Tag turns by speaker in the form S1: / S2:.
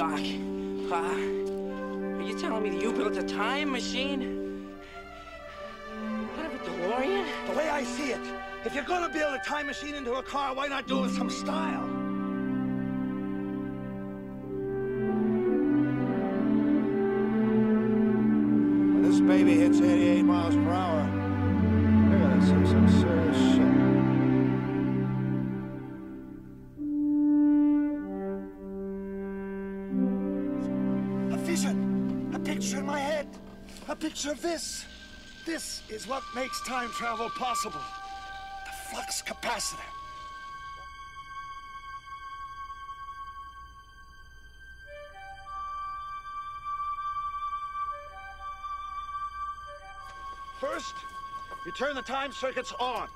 S1: Doc, uh, are you telling me that you built a time machine? Kind of a DeLorean?
S2: The way I see it, if you're gonna build a time machine into a car, why not do it with some style?
S3: This baby hits 88 miles per hour,
S2: vision, a picture in my head, a picture of this. This is what makes time travel possible. The flux capacitor. First, you turn the time circuits on.